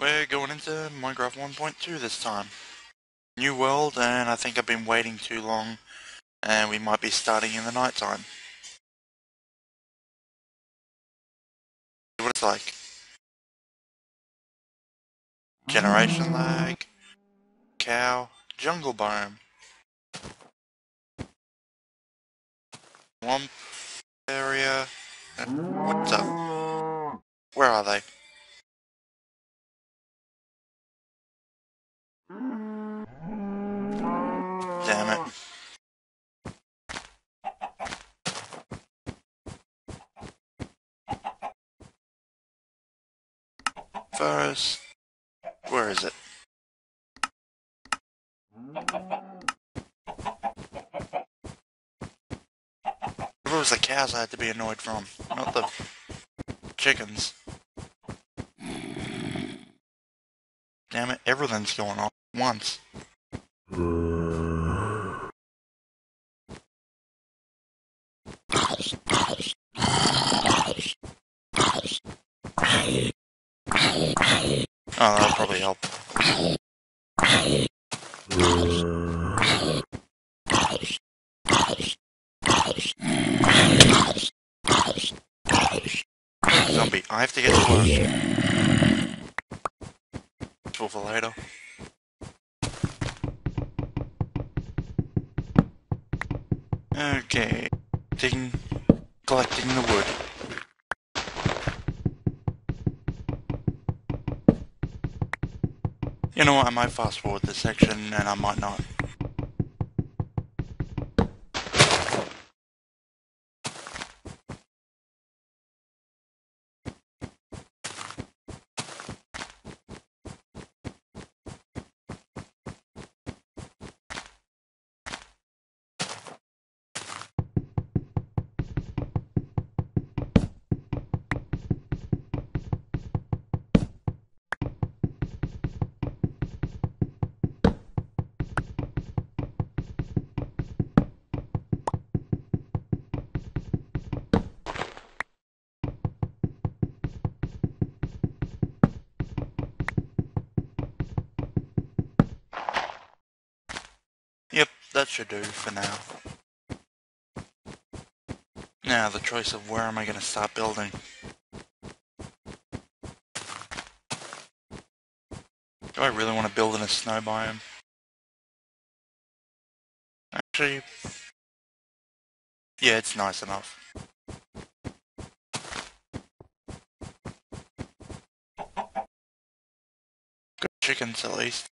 We're going into Minecraft 1.2 this time. New world, and I think I've been waiting too long, and we might be starting in the night time. See what it's like. Generation lag, cow, jungle biome. Swamp area. What's up? Where are they? Damn it. First, where is it? It was the cows I had to be annoyed from, not the chickens. Damn it, everything's going on once. Oh, that'll probably help. Zombie, I have to get to work. Tool for later. Okay, taking, collecting the wood. You know what, I might fast forward this section and I might not. That should do for now. Now, the choice of where am I going to start building. Do I really want to build in a snow biome? Actually, yeah, it's nice enough. Good chickens, at least.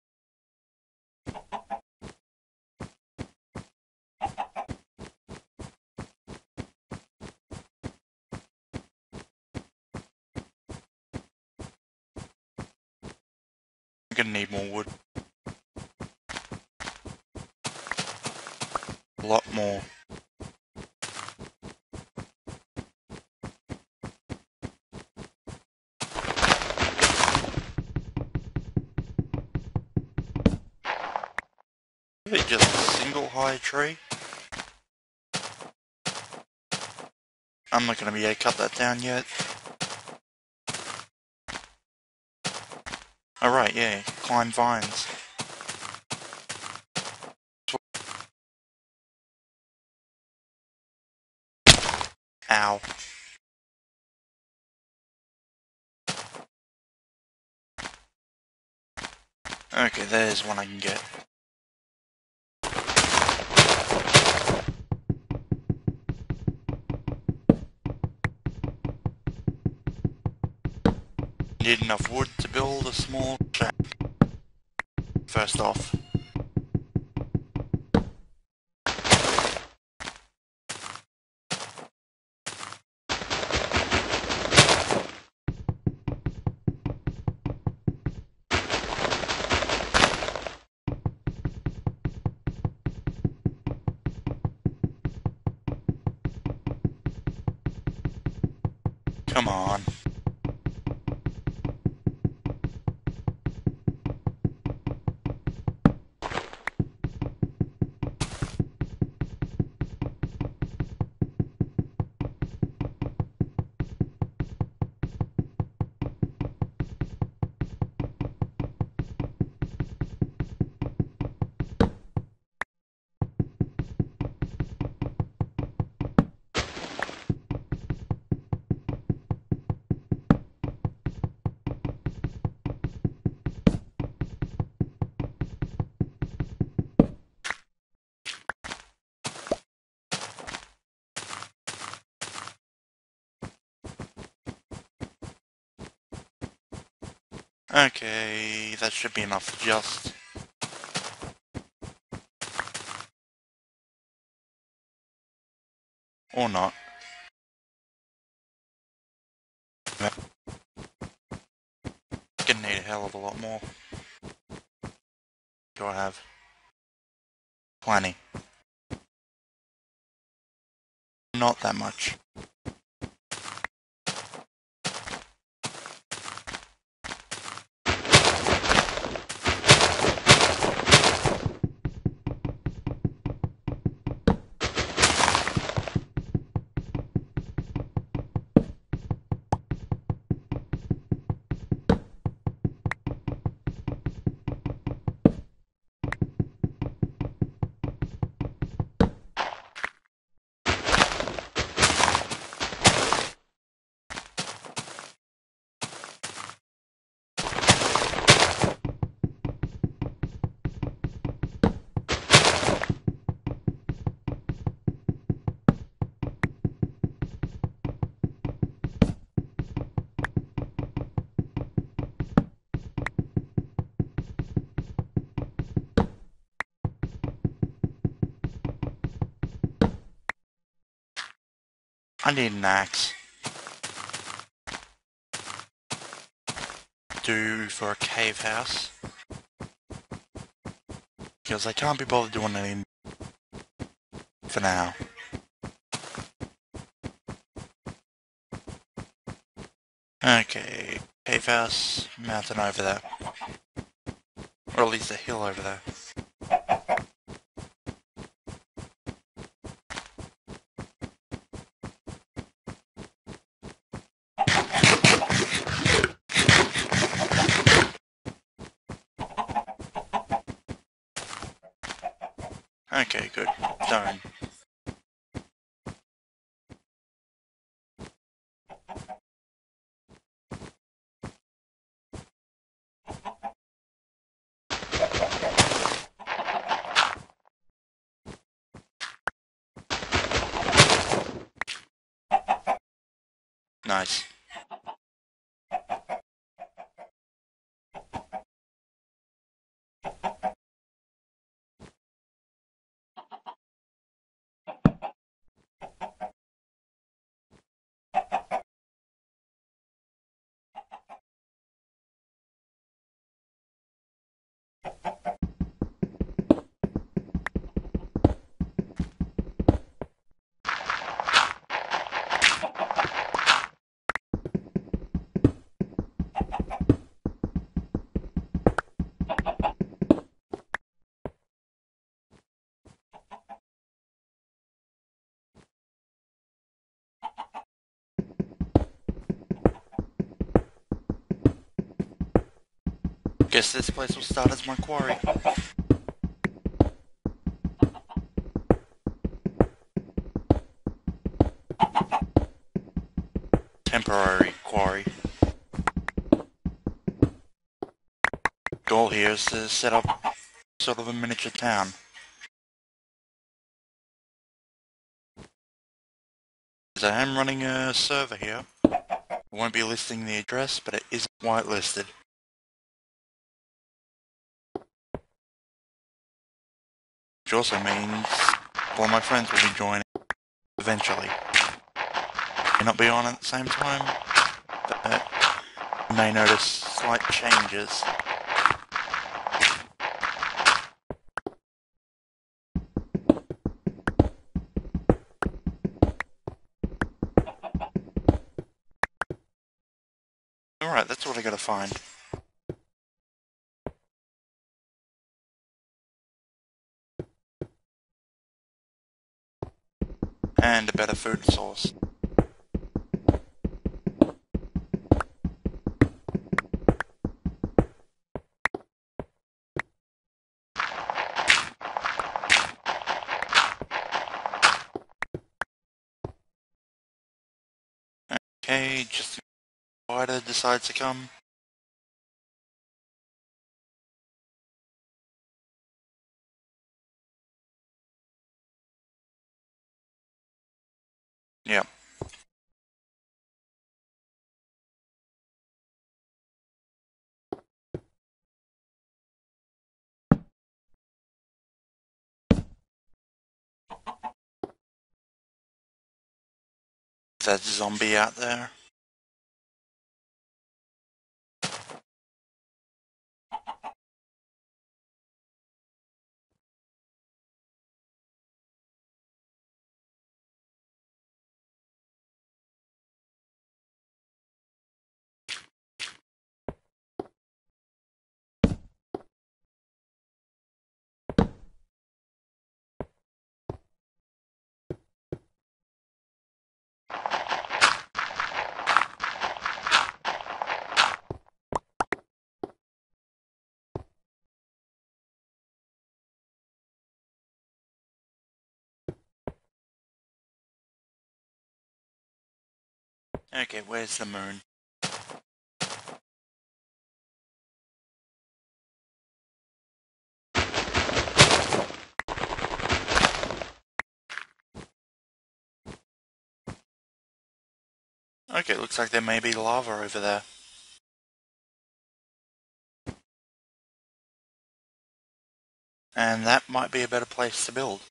I'm gonna need more wood. A lot more. Maybe just a tree. I'm not gonna be able to cut that down yet. Oh, Alright, yeah, climb vines. Ow. Okay, there's one I can get. Need enough wood to build a small shack. First off. Come on. Okay, that should be enough just. Or not. Gonna need a hell of a lot more. Do I have? Plenty. Not that much. I need an axe. Do for a cave house. Because I can't be bothered doing anything for now. Okay, cave house, mountain over there. Or at least a hill over there. Okay, good. Done. Nice. Guess this place will start as my quarry. Temporary quarry. Goal here is to set up sort of a miniature town. I am running a server here. I won't be listing the address, but it is whitelisted. Also means all my friends will be joining eventually. May not be on at the same time, but you may notice slight changes. Alright, that's what I gotta find. And a better food source. Okay, just spider decides to come. That zombie out there. Okay, where's the moon? Okay, looks like there may be lava over there. And that might be a better place to build.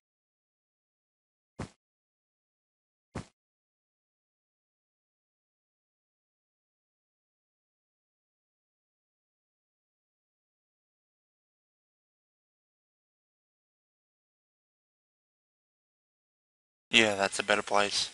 Yeah, that's a better place.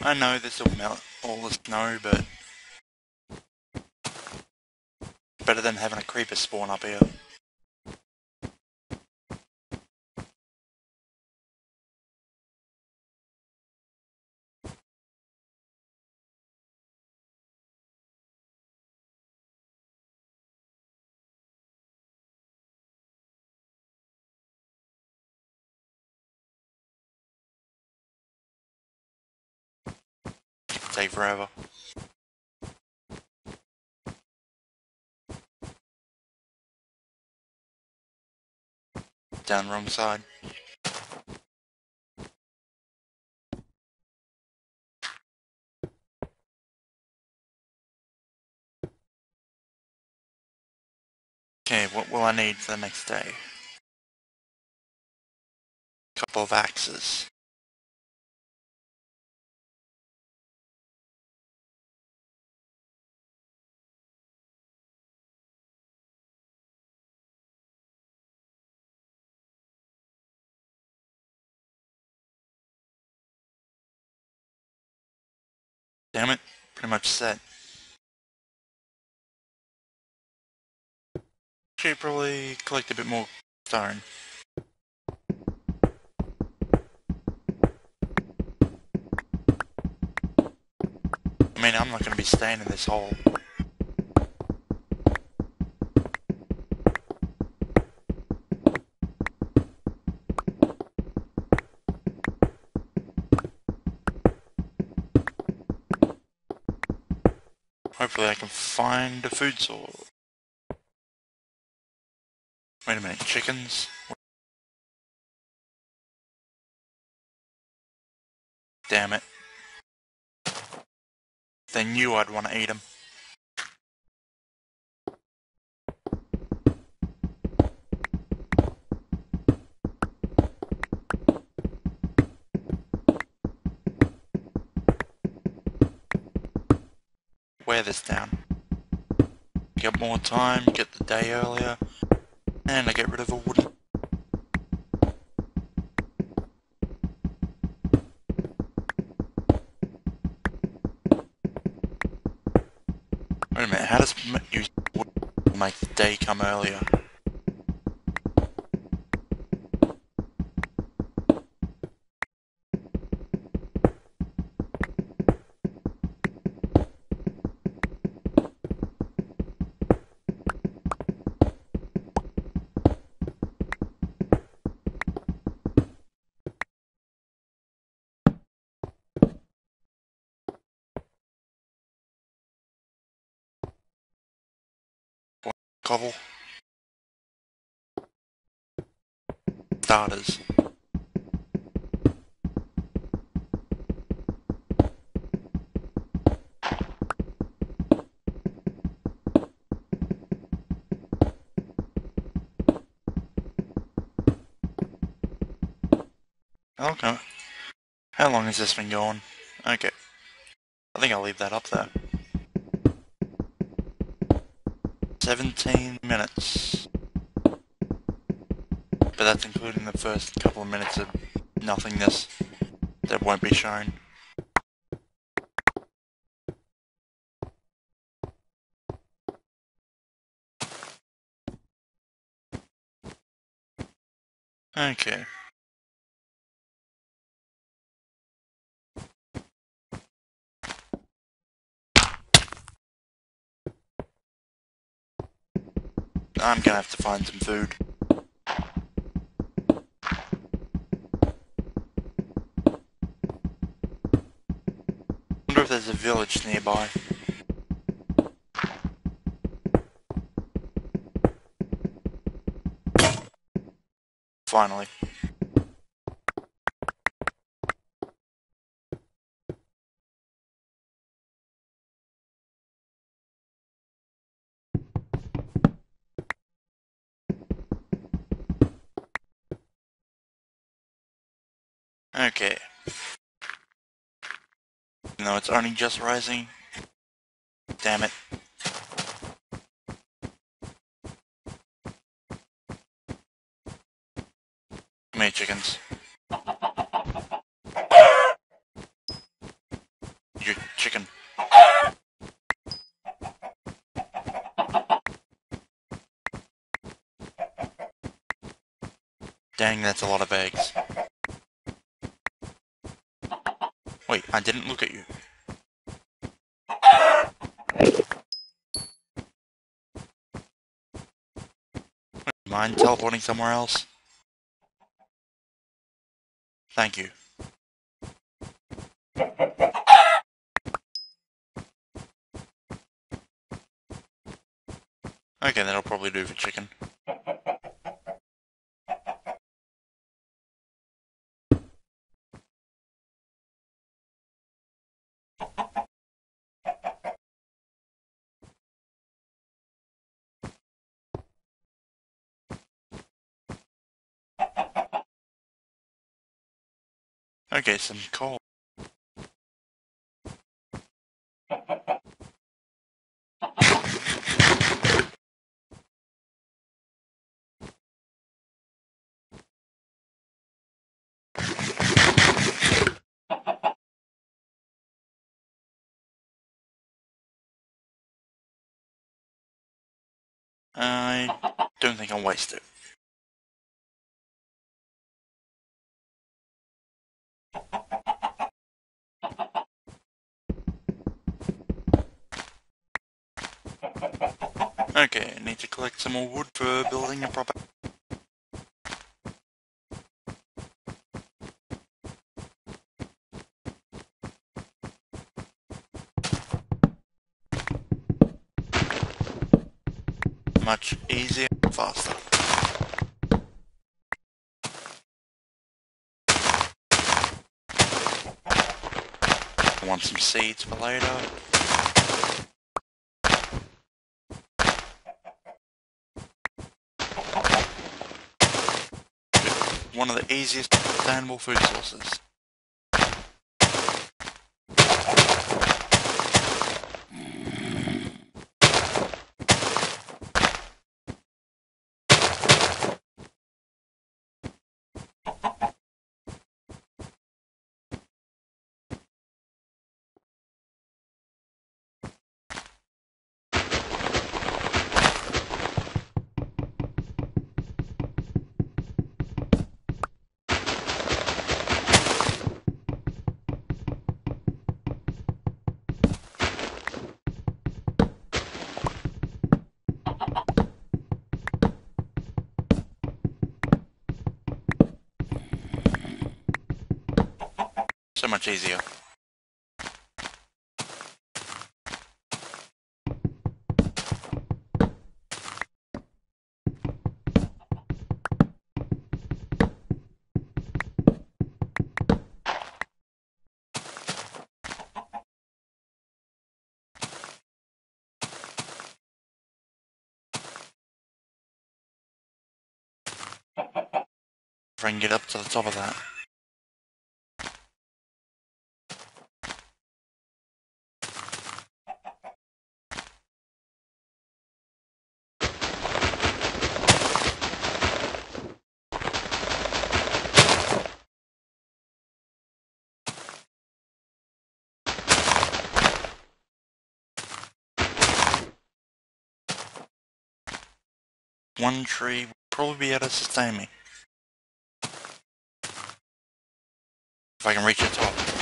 I know this will melt all the snow, but better than having a creeper spawn up here. Take forever. Down wrong side. Okay, what will I need for the next day? Couple of axes. Damn it, pretty much set. Should probably collect a bit more stone. I mean, I'm not going to be staying in this hole. Hopefully I can find a food source. Wait a minute, chickens? Damn it. They knew I'd want to eat them. This down. Get more time, get the day earlier, and I get rid of a wooden Wait a minute, how does wood make the day come earlier? Cobble. Starters. Okay. How long has this been going? Okay. I think I'll leave that up there. 17 minutes. But that's including the first couple of minutes of nothingness that won't be shown. Okay. I'm gonna have to find some food. wonder if there's a village nearby. Finally. Okay. No, it's only just rising. Damn it. Here, chickens. You chicken. Dang, that's a lot of eggs. Wait, I didn't look at you. Mind teleporting somewhere else? Thank you. Okay, that'll probably do for chicken. Okay, some coal. I don't think I'll waste it. Okay, I need to collect some more wood for building a proper... Much easier and faster. I want some seeds for later. one of the easiest sustainable food sources. much easier. Bring get up to the top of that. One tree will probably be able to sustain me. If I can reach the top.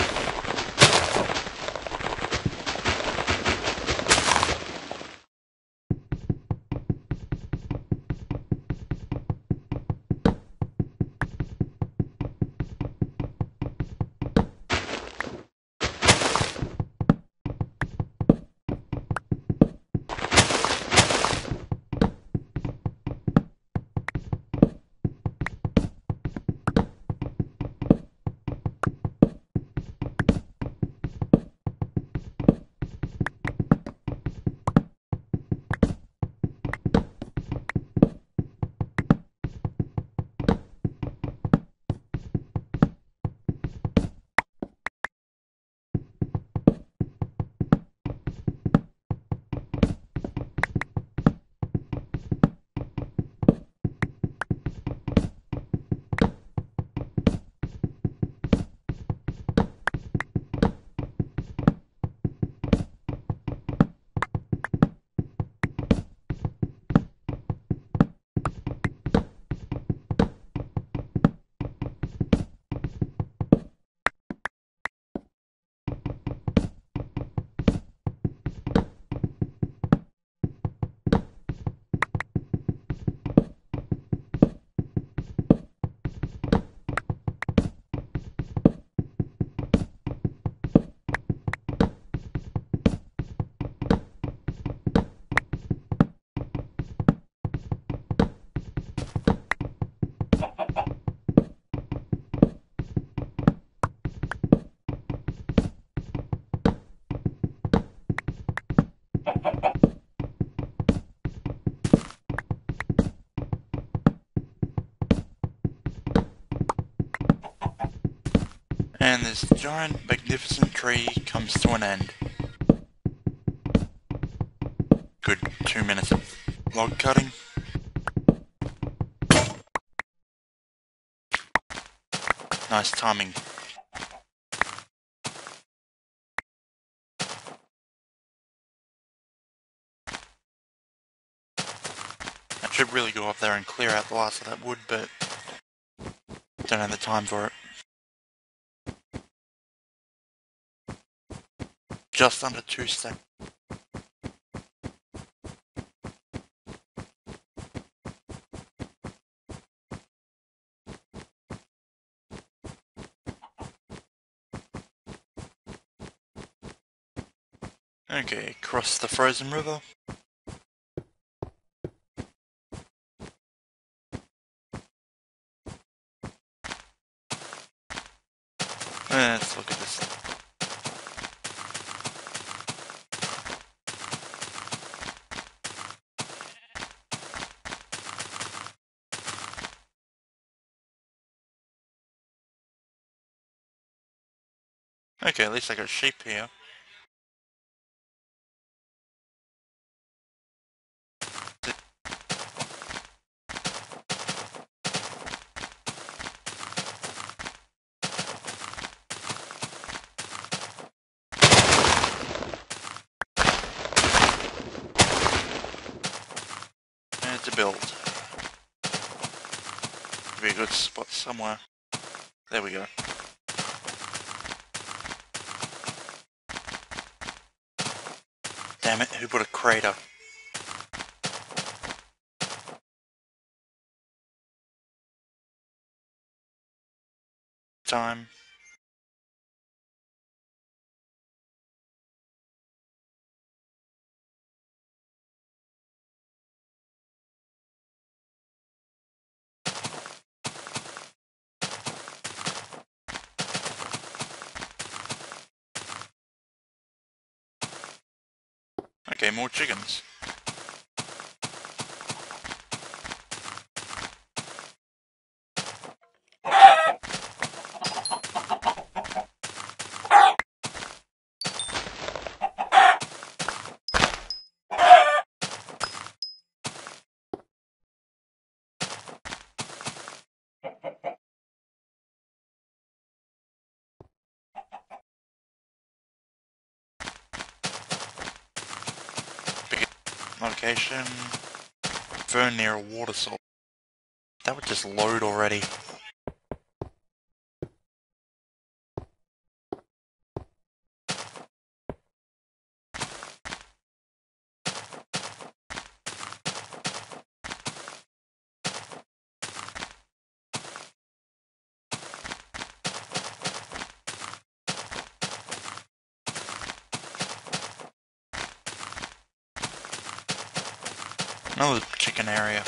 This giant, magnificent tree comes to an end. Good two minutes of log cutting. Nice timing. I should really go up there and clear out the last of that wood, but don't have the time for it. Just under two step. Okay, cross the frozen river. Let's look at this. Okay, at least I got sheep here. To build. Be a good spot somewhere. There we go. Damn it, who put a crater? Time. Okay, more chickens. Location. Fern near a water source. That would just load already. Another chicken area.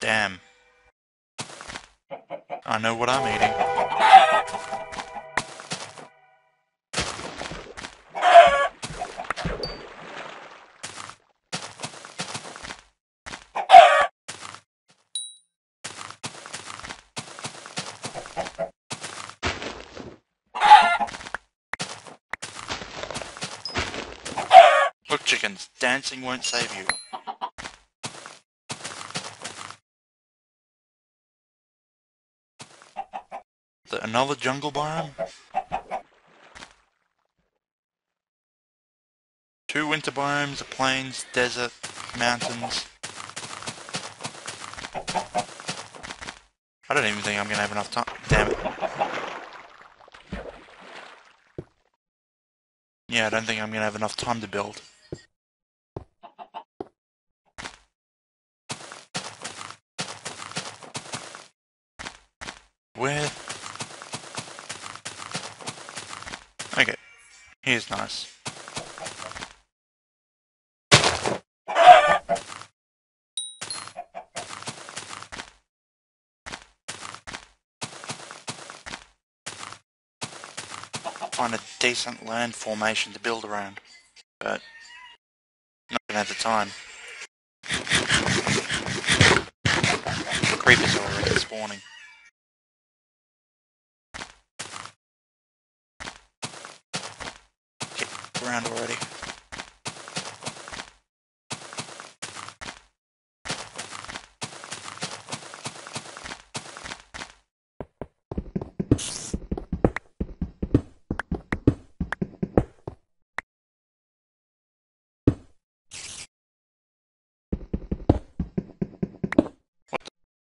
Damn. I know what I'm eating. Look chickens, dancing won't save you. The, another jungle biome? Two winter biomes, a plains, desert, mountains. I don't even think I'm gonna have enough time. Damn it. Yeah, I don't think I'm gonna have enough time to build. Where? Okay, here's nice. Find a decent land formation to build around, but not gonna have the time. Creepers are already spawning. Get around already.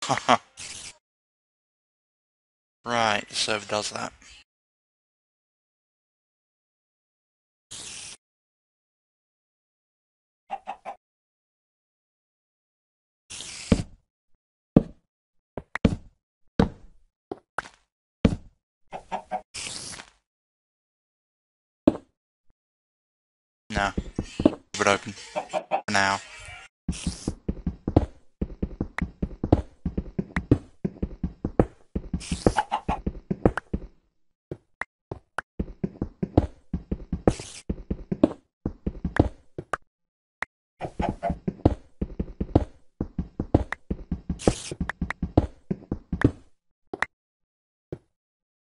right, the server does that. No. Leave it open. For now.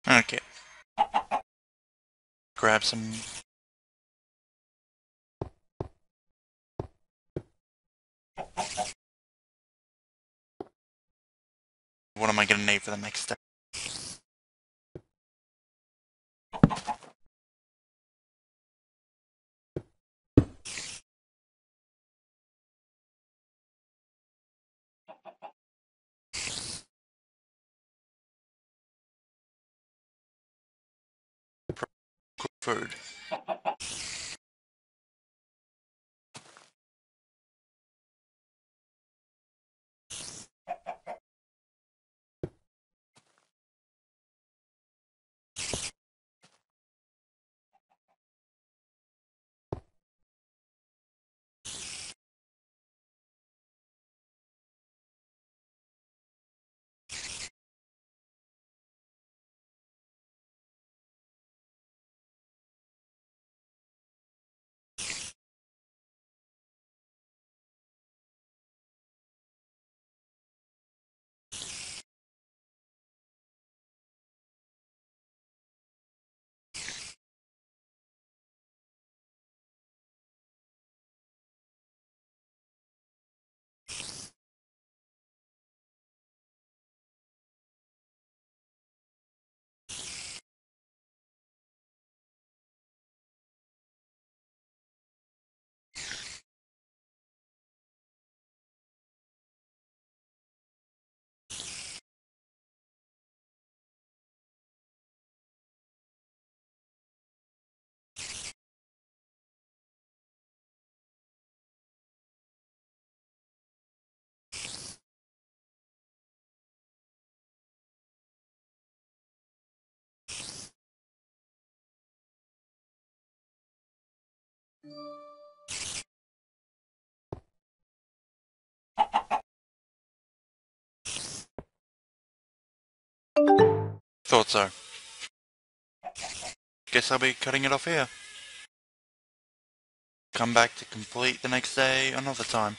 Okay. Some. What am I gonna need for the next step? Food. Thought so. Guess I'll be cutting it off here. Come back to complete the next day another time.